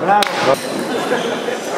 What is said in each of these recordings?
Bravo.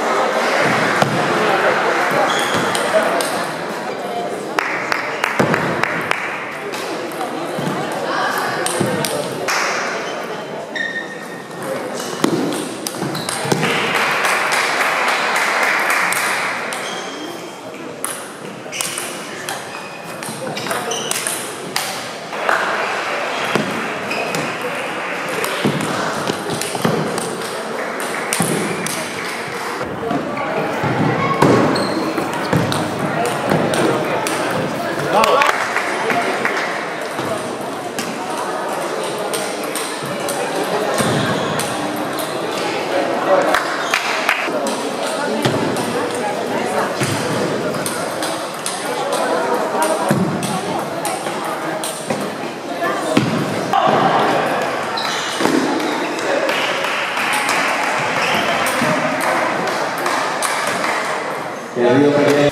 que